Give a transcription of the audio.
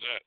that?